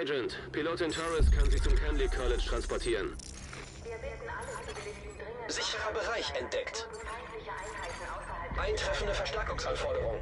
Agent, Pilotin Torres kann Sie zum Canley College transportieren. Sicherer Bereich entdeckt. Eintreffende Verstärkungsanforderungen.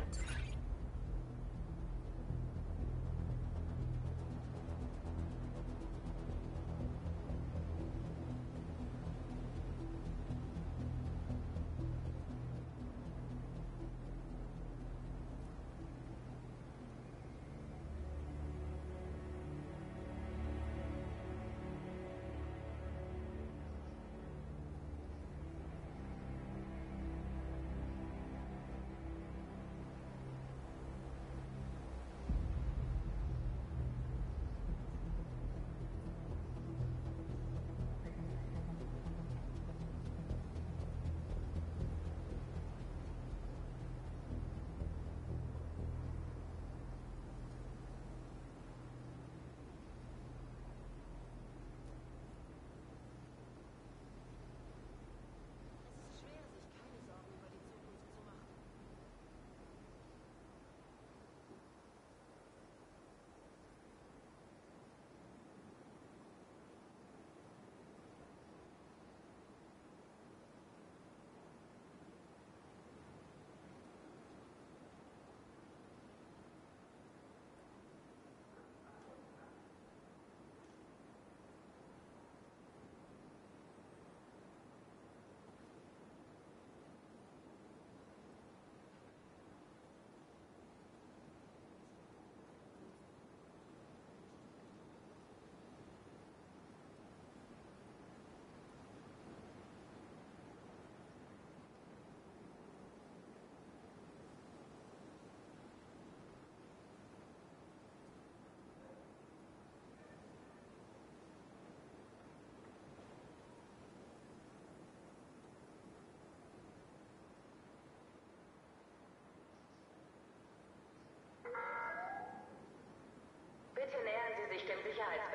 Sicherheits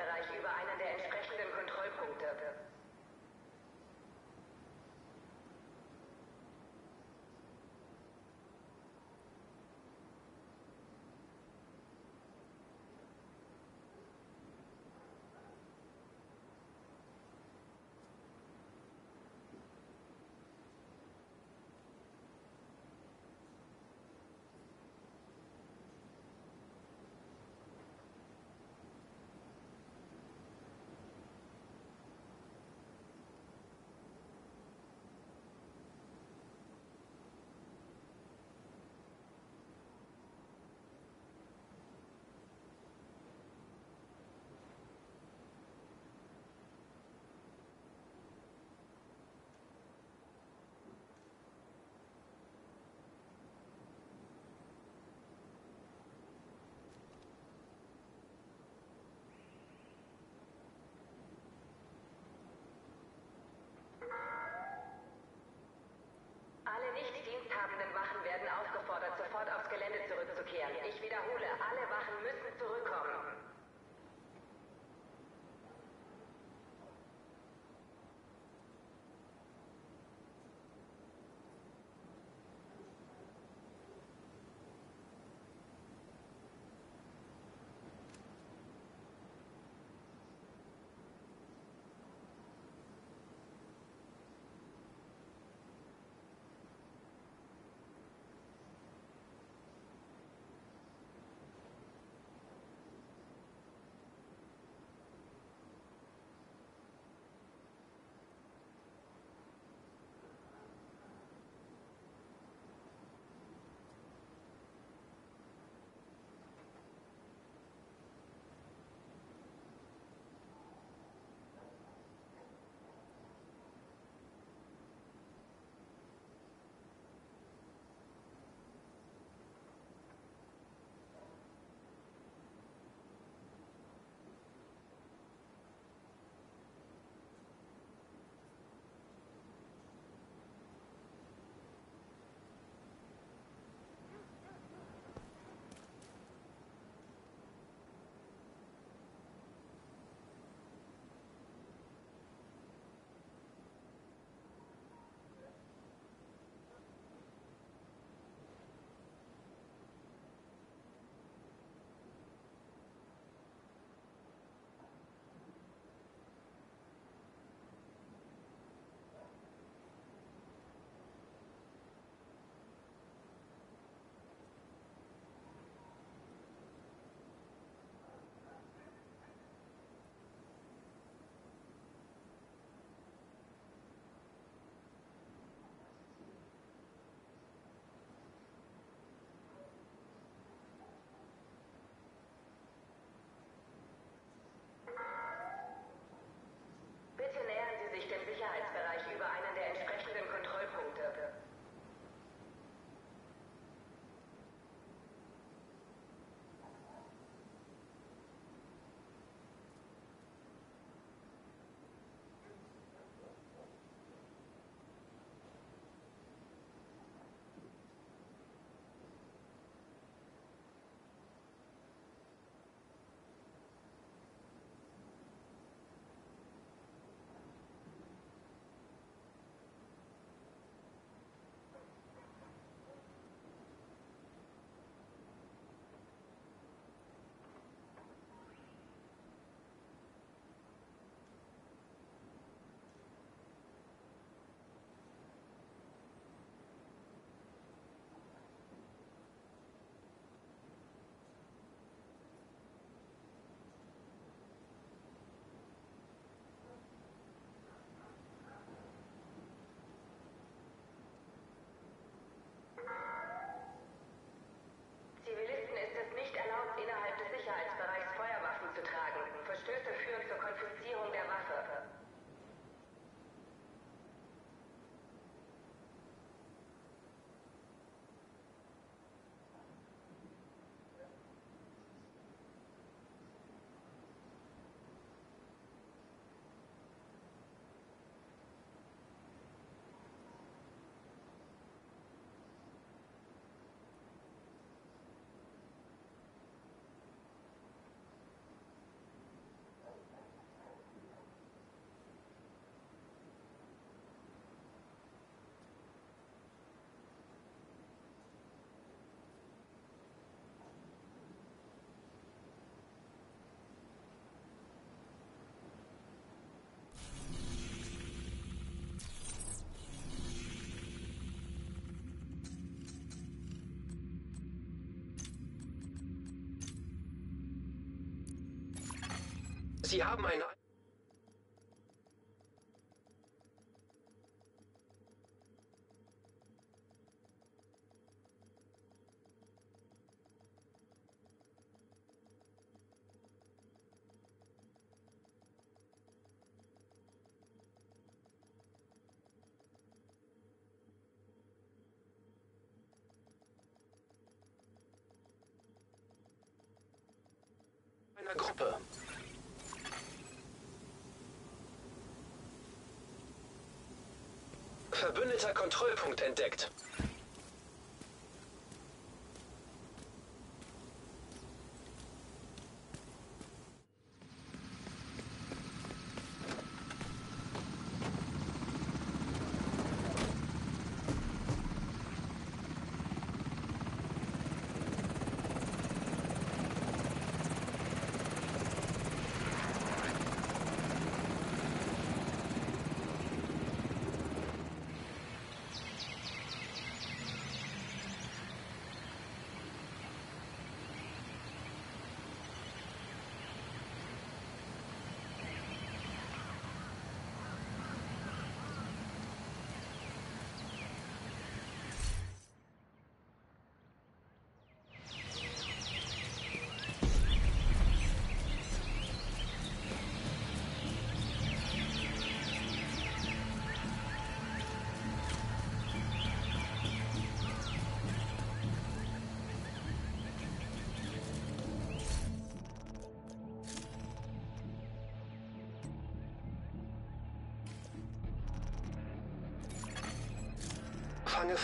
Sie haben eine... Gruppe. Verbündeter Kontrollpunkt entdeckt.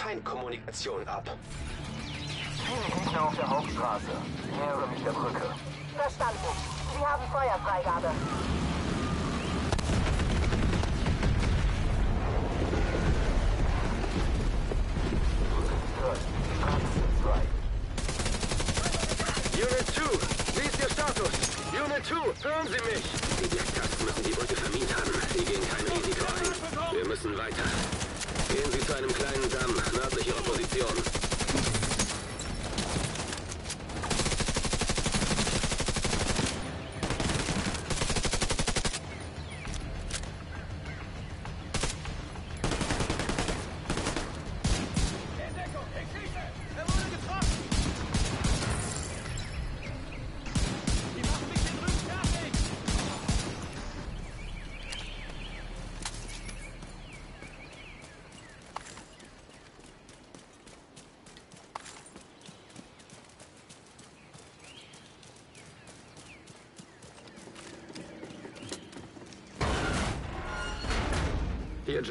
Fange Feindkommunikation ab. Viele Gegner auf der Hauptstraße. Nähere mich der Brücke. Verstanden. Sie haben Feuerfreigabe. Unit 2, wie ist Ihr Status? Unit 2, hören Sie mich! Die Blacktusk müssen die Brücke vermint haben. Sie gehen kein Risiko ein. Wir müssen weiter. Gehen Sie zu einem kleinen Damm, nördlich Ihrer Position.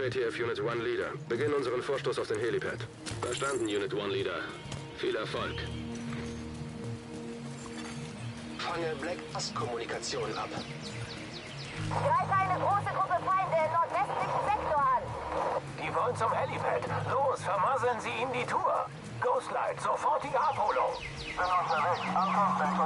JTF Unit 1 Leader. Beginnen unseren Vorstoß auf den Helipad. Verstanden, Unit 1 Leader. Viel Erfolg. Fange Black Tusk Kommunikation ab. Greife eine große Gruppe Feinde im nordwestlichen Sektor an. Die wollen zum Helipad. Los, vermasseln Sie ihm die Tour. Ghostlight, sofortige Abholung. Bin unterwegs. Ankunft in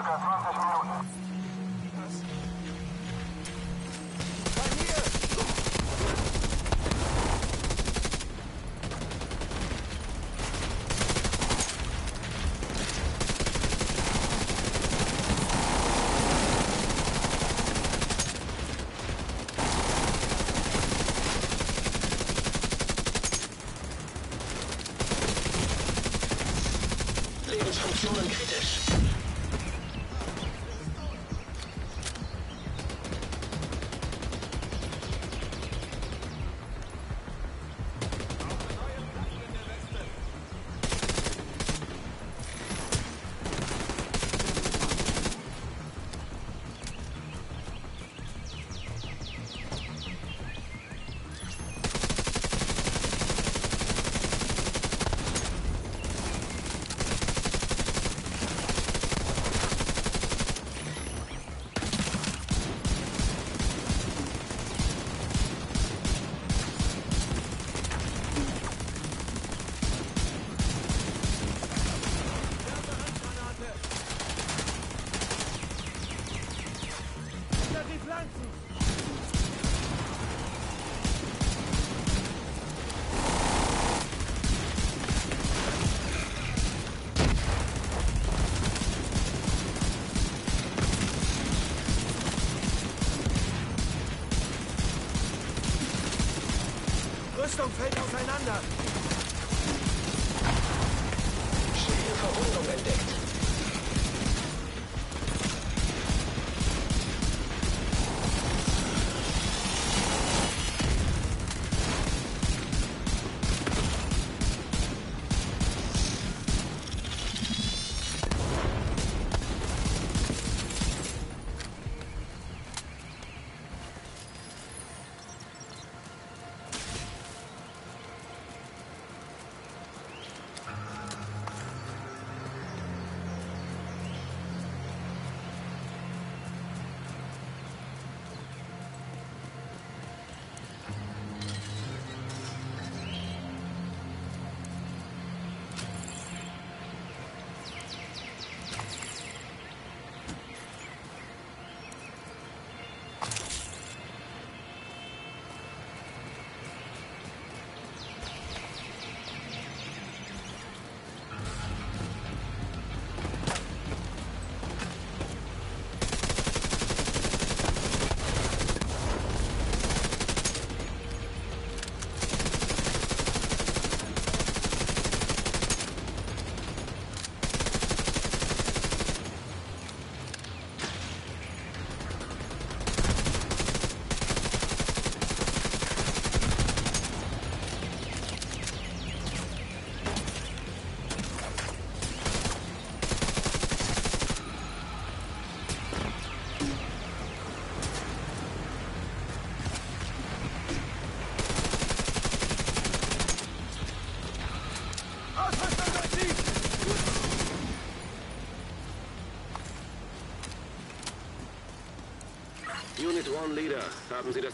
Rüstung fällt auseinander.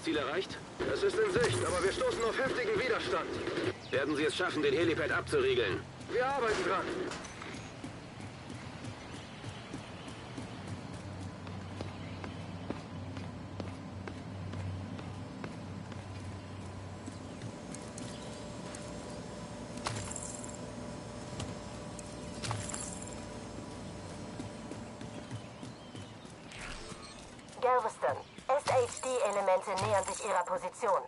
Ziel erreicht? Es ist in Sicht, aber wir stoßen auf heftigen Widerstand. Werden Sie es schaffen, den Helipad abzuriegeln? Wir arbeiten dran. Galveston, SHD-Elemente nähern sich ihrer Position.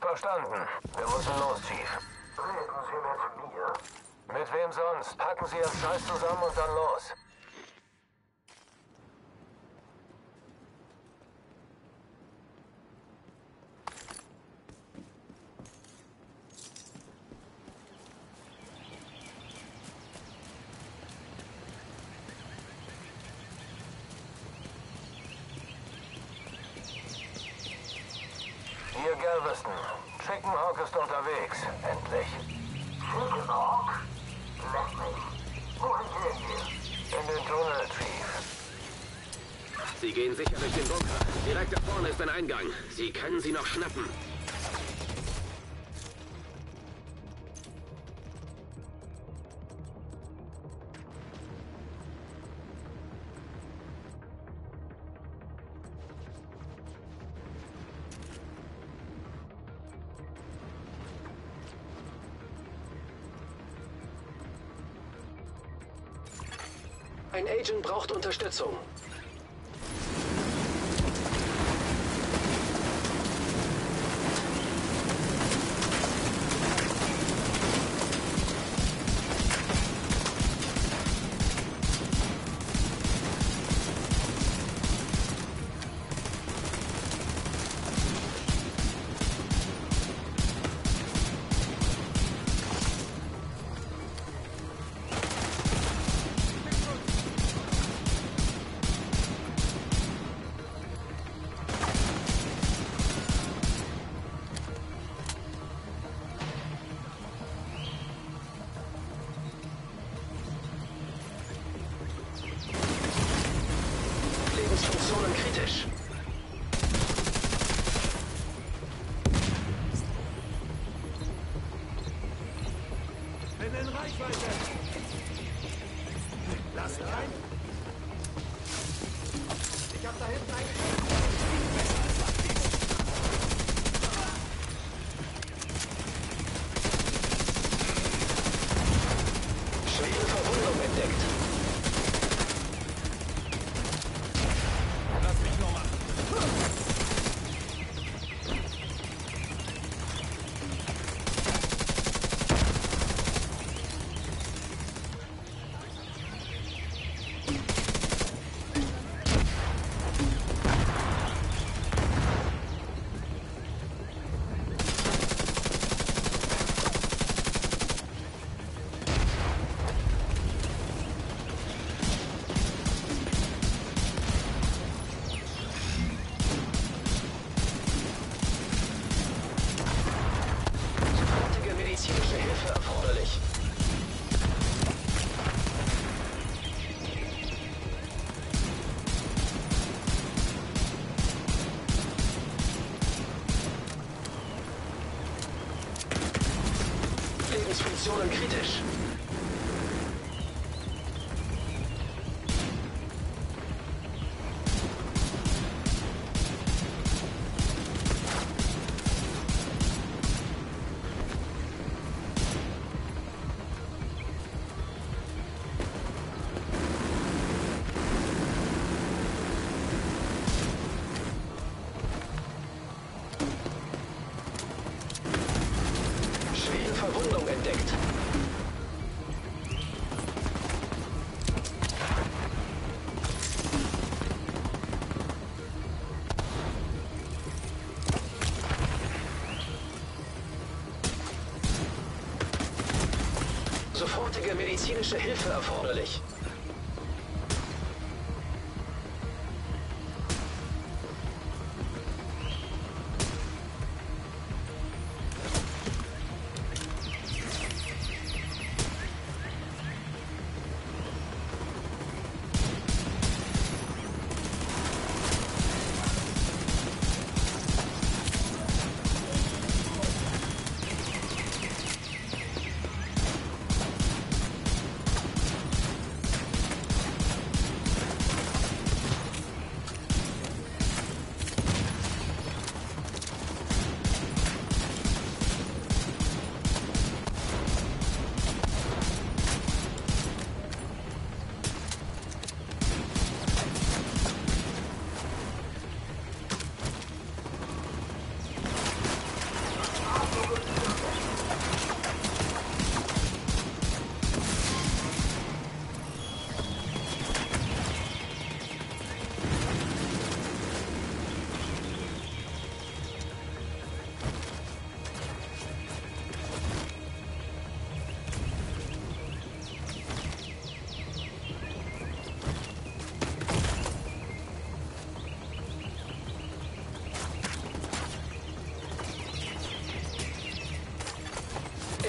Verstanden. Wir müssen los, Chief. Reden Sie mit mir? Mit wem sonst? Packen Sie Ihren Scheiß zusammen und dann los. Hier Galveston. Chicken Hawk ist unterwegs. Endlich. Chicken Hawk? Lass mich. Wohin gehen wir? In den Tunnel, Chief. Sie gehen sicher durch den Bunker. Direkt da vorne ist ein Eingang. Sie können sie noch schnappen. Ein Agent braucht Unterstützung. Medizinische Hilfe erforderlich.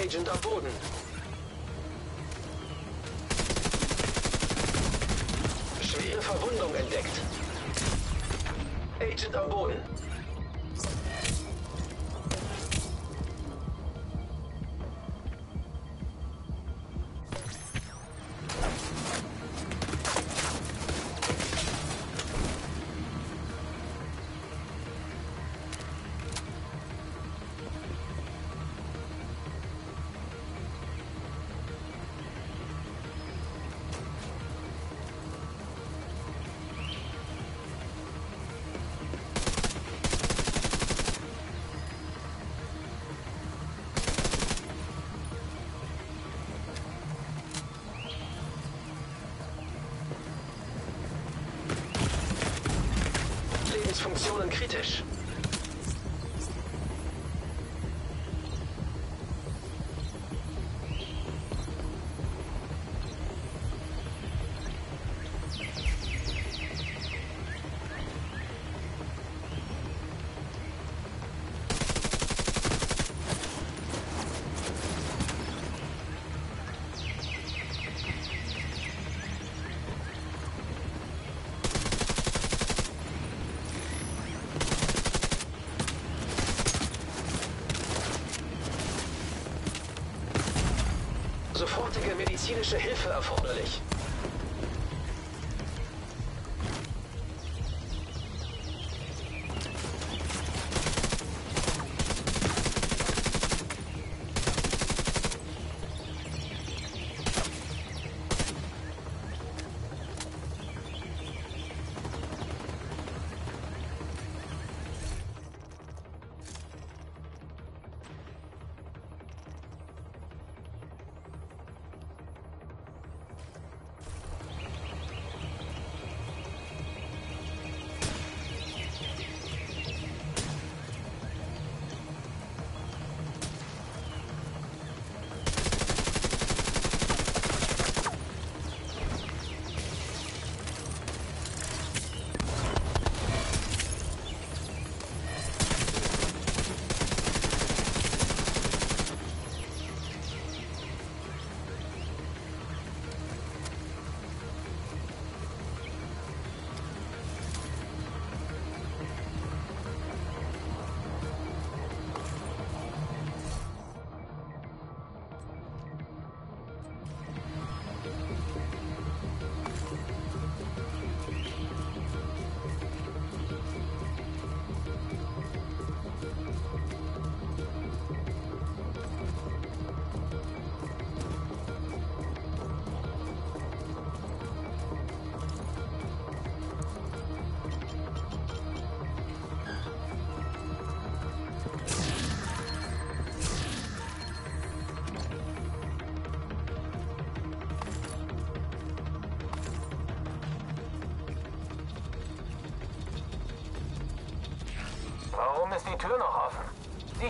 Agent am Lebensfunktionen kritisch. Medizinische Hilfe erforderlich.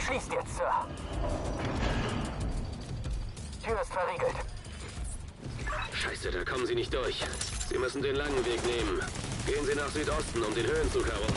Schließt jetzt, Sir. Tür ist verriegelt. Scheiße, da kommen Sie nicht durch. Sie müssen den langen Weg nehmen. Gehen Sie nach Südosten, um den Höhenzug herum.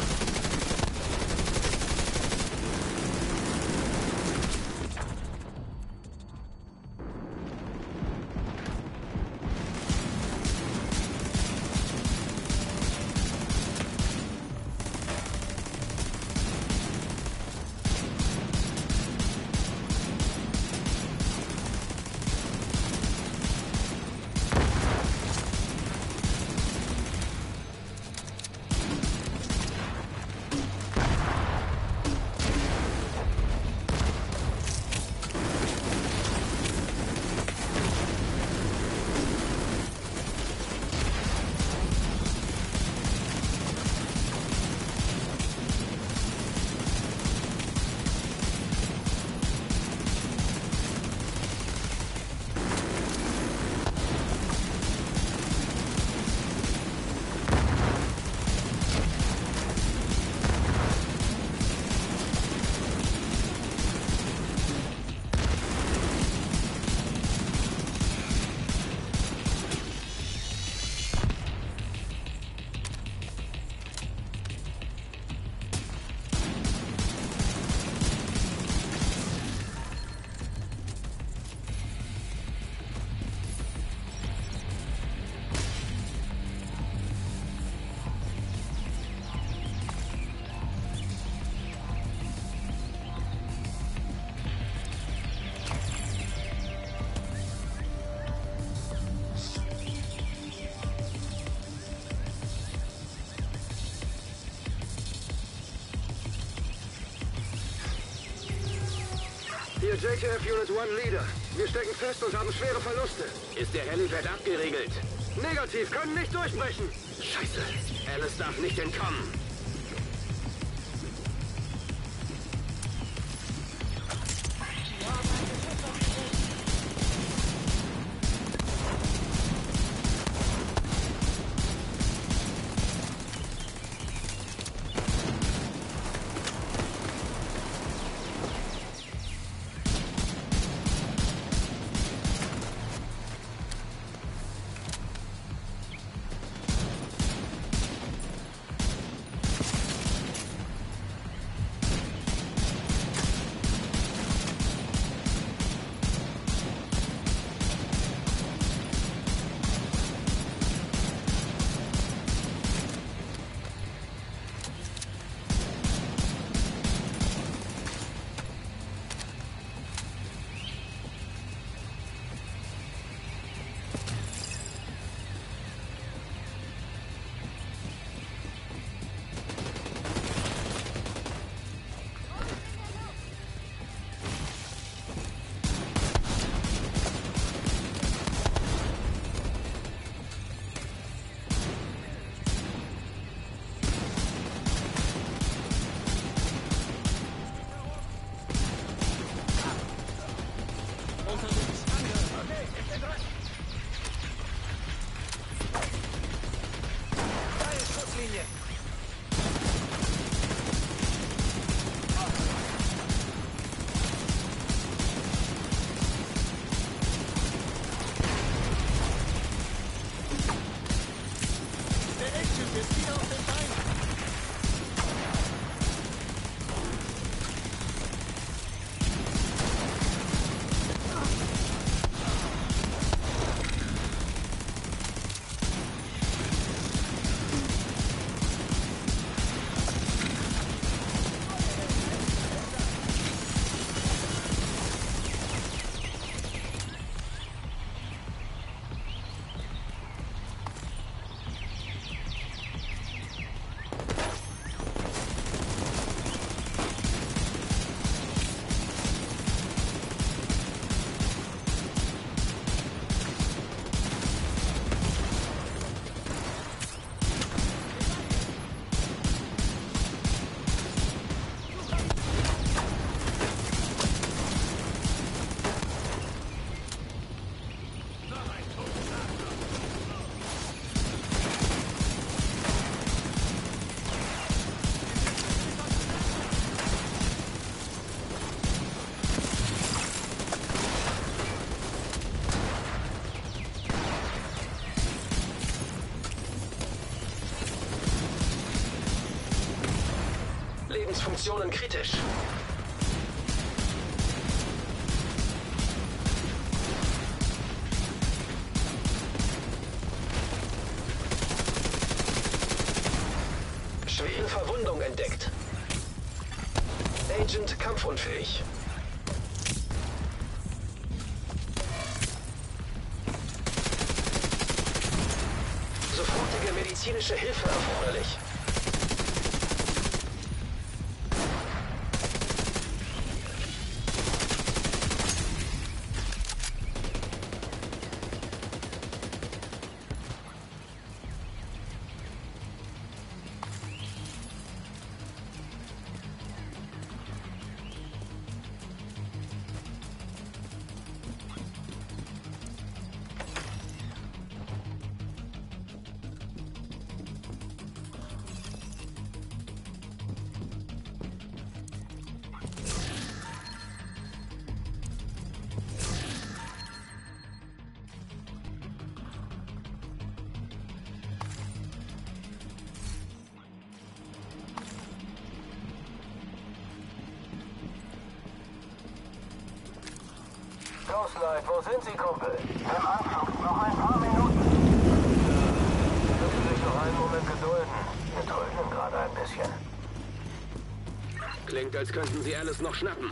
JTF Unit 1 Leader. Wir stecken fest und haben schwere Verluste. Ist der Helipad abgeriegelt? Negativ, können nicht durchbrechen. Scheiße. Alice darf nicht entkommen. Überlebensfunktionen kritisch. Ghostlight, wo sind Sie, Kumpel? Im Anflug, noch ein paar Minuten. Müssen sich noch einen Moment gedulden. Wir trödeln gerade ein bisschen. Klingt, als könnten Sie alles noch schnappen.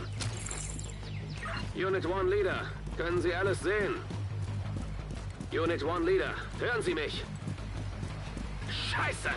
Unit 1 Leader, können Sie alles sehen? Unit 1 Leader, hören Sie mich? Scheiße!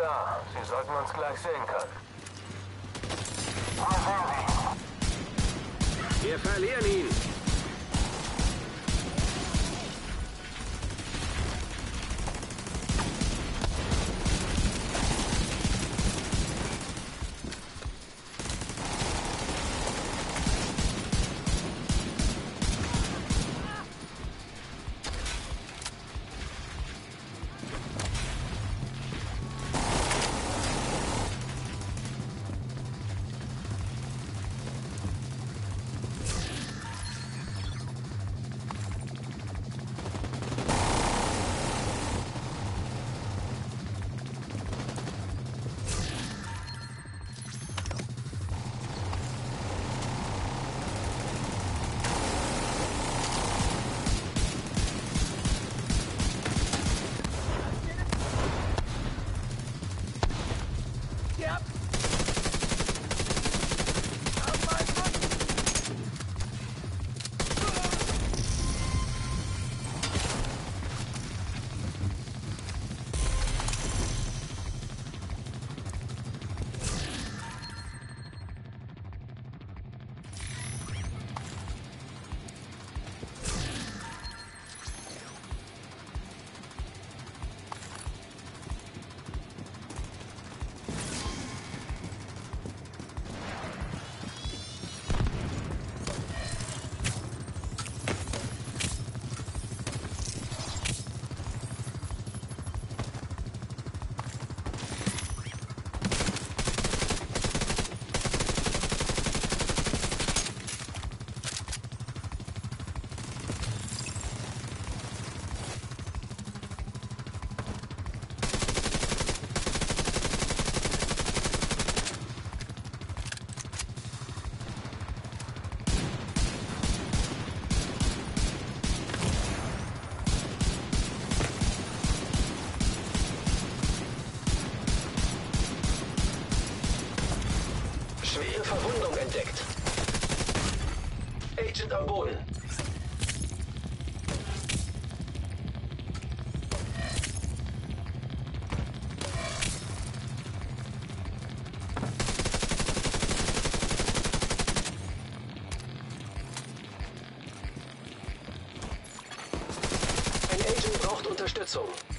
Da. Sie sollten uns gleich sehen können. Wir verlieren ihn. Braucht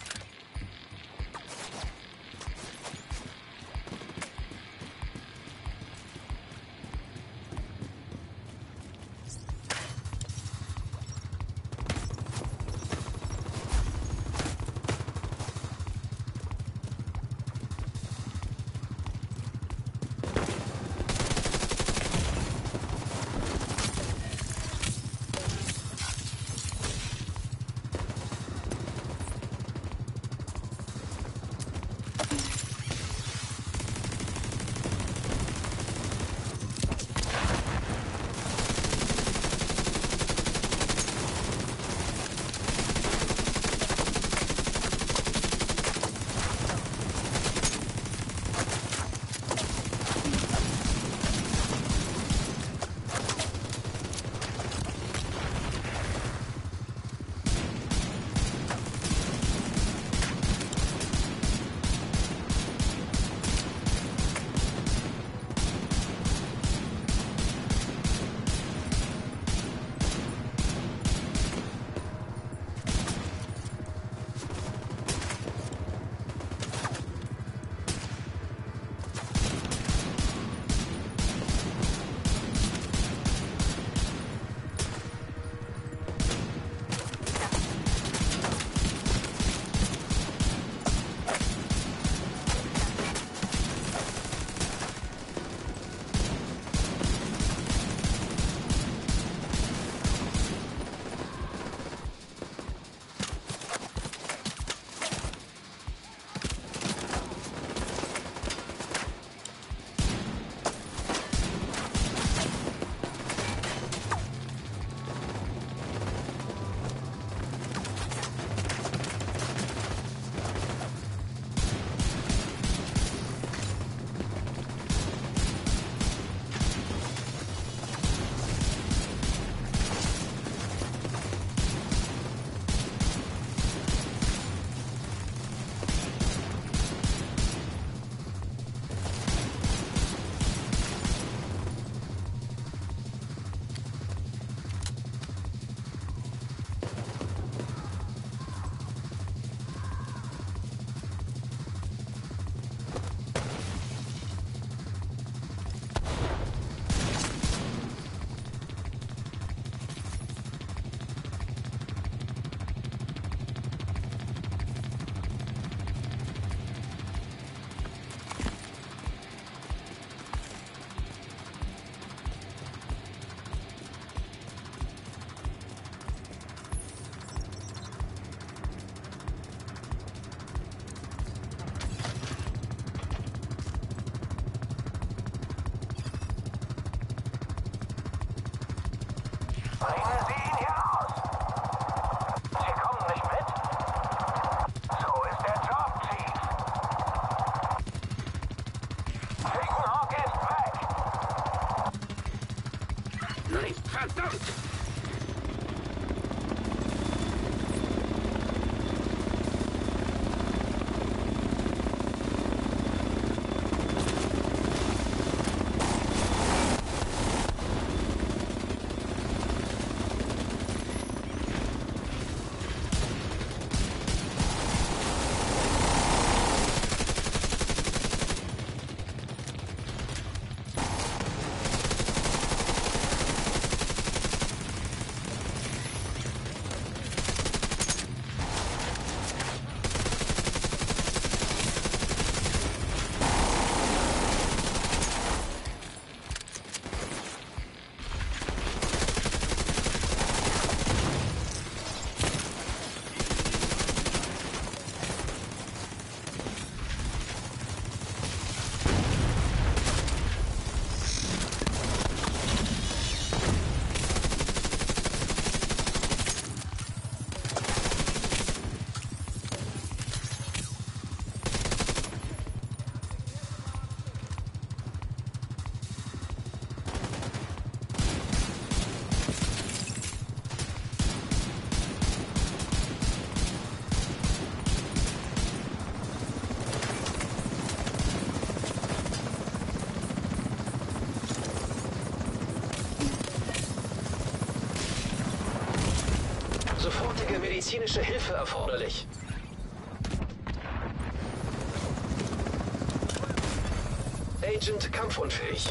Unterstützung. Medizinische Hilfe erforderlich. Agent kampfunfähig.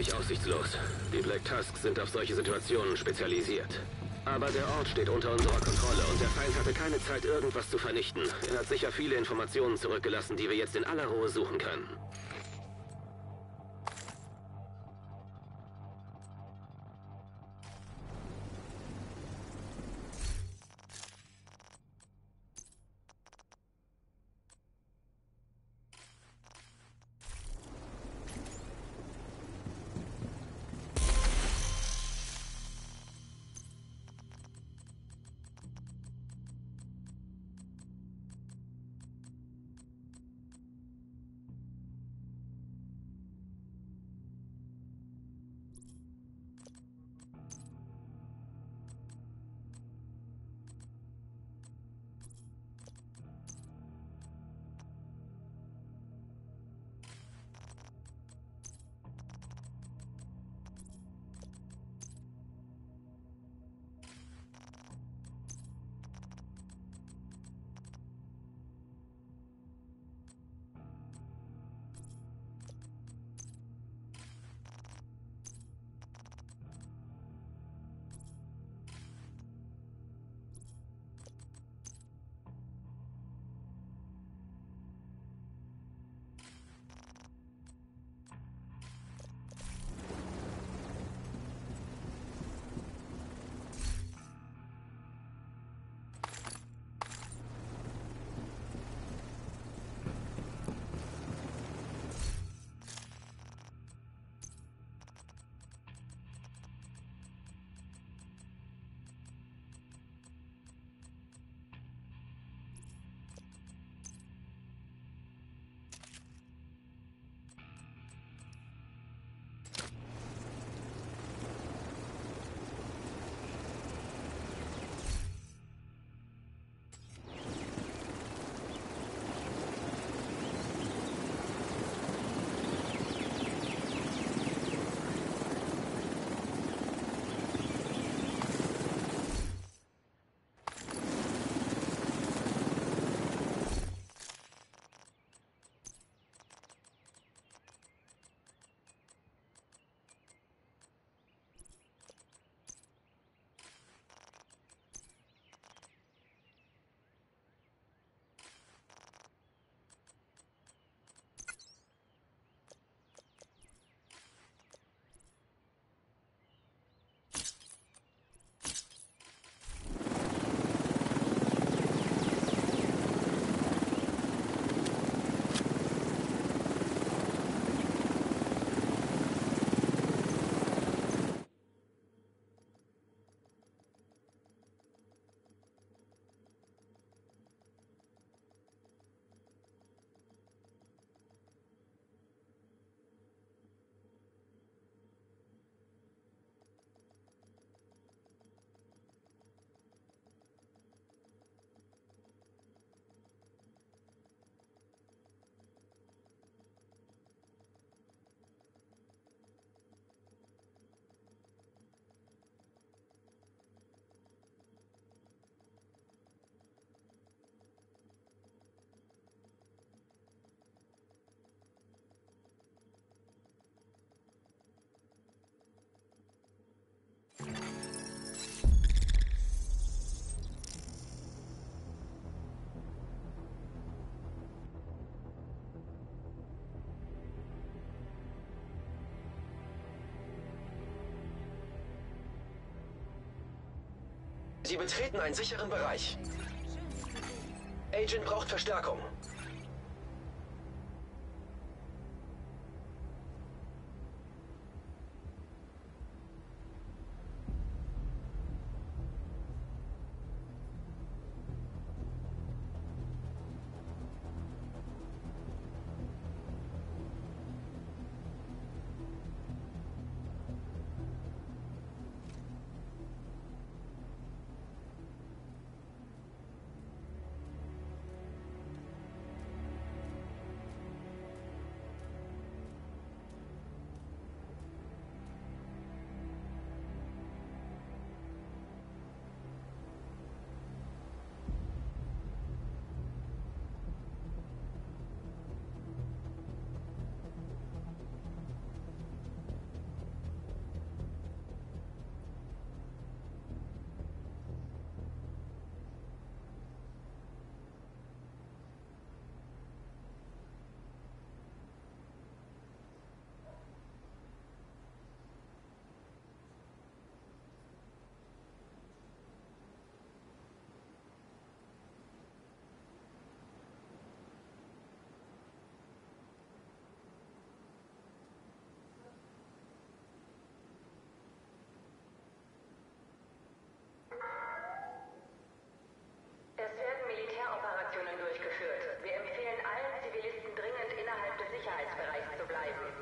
Ziemlich aussichtslos. Die Black Tusks sind auf solche Situationen spezialisiert. Aber der Ort steht unter unserer Kontrolle und der Feind hatte keine Zeit, irgendwas zu vernichten. Er hat sicher viele Informationen zurückgelassen, die wir jetzt in aller Ruhe suchen können. Sie betreten einen sicheren Bereich. Agent braucht Verstärkung. Sicherheitsbereich zu bleiben.